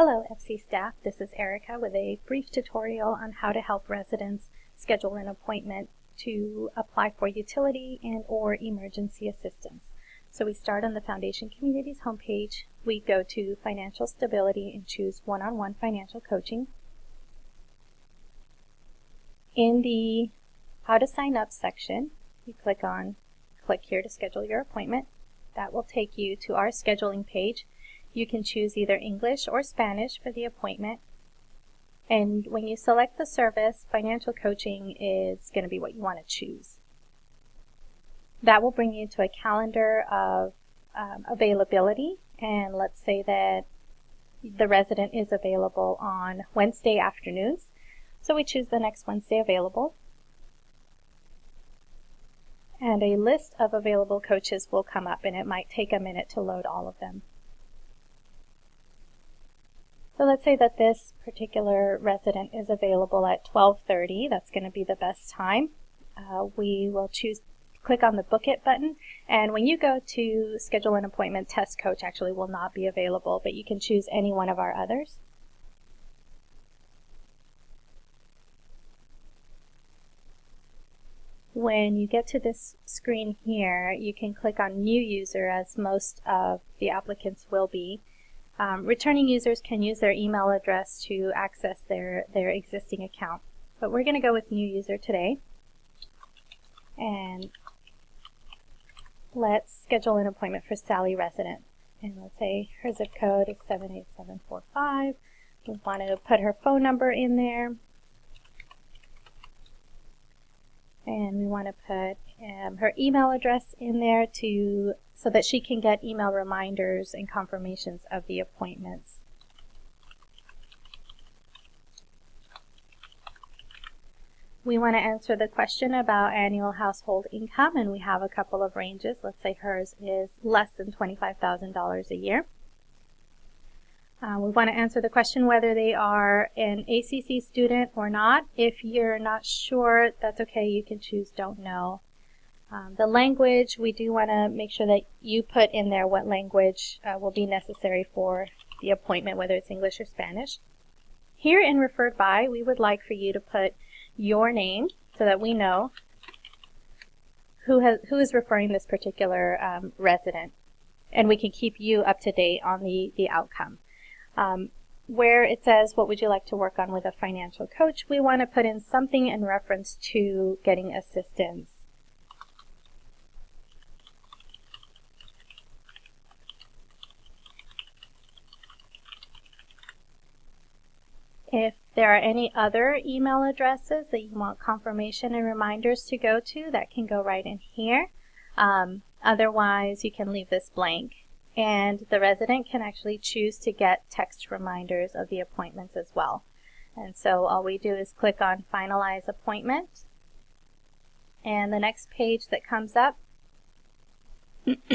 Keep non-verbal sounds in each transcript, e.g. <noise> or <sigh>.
Hello FC staff, this is Erica with a brief tutorial on how to help residents schedule an appointment to apply for utility and or emergency assistance. So we start on the Foundation Communities homepage, we go to Financial Stability and choose One-on-One -on -one Financial Coaching. In the How to Sign Up section, you click on Click here to schedule your appointment. That will take you to our scheduling page you can choose either English or Spanish for the appointment. And when you select the service, financial coaching is going to be what you want to choose. That will bring you to a calendar of um, availability. And let's say that the resident is available on Wednesday afternoons. So we choose the next Wednesday available. And a list of available coaches will come up and it might take a minute to load all of them. So let's say that this particular resident is available at 12.30. That's going to be the best time. Uh, we will choose, click on the Book It button, and when you go to schedule an appointment, Test Coach actually will not be available, but you can choose any one of our others. When you get to this screen here, you can click on New User as most of the applicants will be. Um, returning users can use their email address to access their, their existing account. But we're going to go with new user today. And let's schedule an appointment for Sally Resident. And let's say her zip code is 78745. We want to put her phone number in there. And we want to put um, her email address in there to so that she can get email reminders and confirmations of the appointments. We want to answer the question about annual household income, and we have a couple of ranges. Let's say hers is less than $25,000 a year. Uh, we want to answer the question whether they are an ACC student or not. If you're not sure, that's okay. You can choose don't know. Um, the language, we do want to make sure that you put in there what language uh, will be necessary for the appointment, whether it's English or Spanish. Here in Referred By, we would like for you to put your name so that we know who, has, who is referring this particular um, resident. And we can keep you up to date on the, the outcome. Um, where it says, what would you like to work on with a financial coach, we want to put in something in reference to getting assistance If there are any other email addresses that you want confirmation and reminders to go to, that can go right in here. Um, otherwise, you can leave this blank. And the resident can actually choose to get text reminders of the appointments as well. And so all we do is click on Finalize Appointment. And the next page that comes up <clears throat>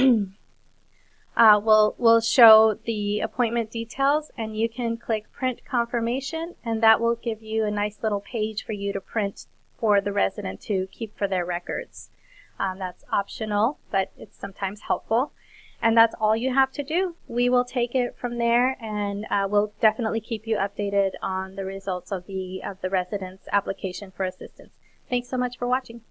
uh, will will show the appointment details and you can click print confirmation and that will give you a nice little page for you to print for the resident to keep for their records. Um, that's optional but it's sometimes helpful and that's all you have to do. We will take it from there and uh, we'll definitely keep you updated on the results of the of the resident's application for assistance. Thanks so much for watching.